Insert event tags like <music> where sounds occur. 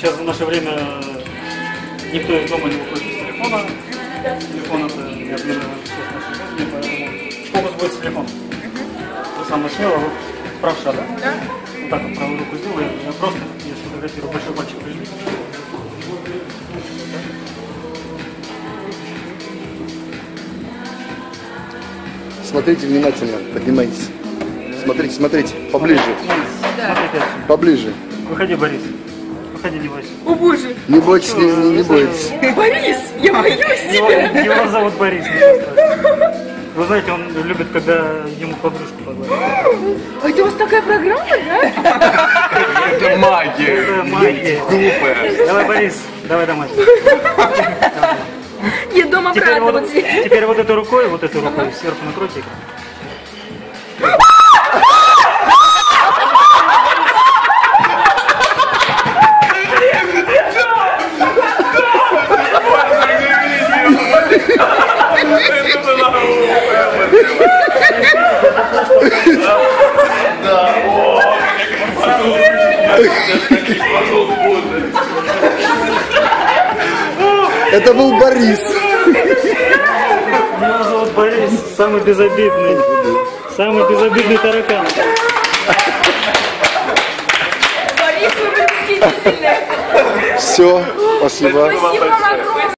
сейчас в наше время никто из дома не выходит без телефона. Телефон это неотменная часть нашей жизни, поэтому фокус будет с телефоном. Вы самое смело, вот правша, да? Да? Вот так вот правую руку сделаю, я просто, я сфотографирую большой пальчик прижми. Смотрите внимательно, поднимайтесь. Смотрите, смотрите, поближе, Да. Поближе. Выходи, Борис. Выходи, не бойся. О боже! Не бойтесь, не, не, не бойтесь. Борис, я боюсь Его, тебя! его зовут Борис. Вы знаете, он любит, когда ему подружку погладят. А это у вас такая программа, да? Это магия. Это магия. Глупая. Давай, Борис, давай домой. Я дома Теперь вот, теперь вот этой рукой, вот этой рукой сверху накройте <laughs> Да, о, Это был Борис. Меня зовут Борис, самый безобидный. Самый безобидный таракан. Борис, вы. Все, спасибо. Спасибо.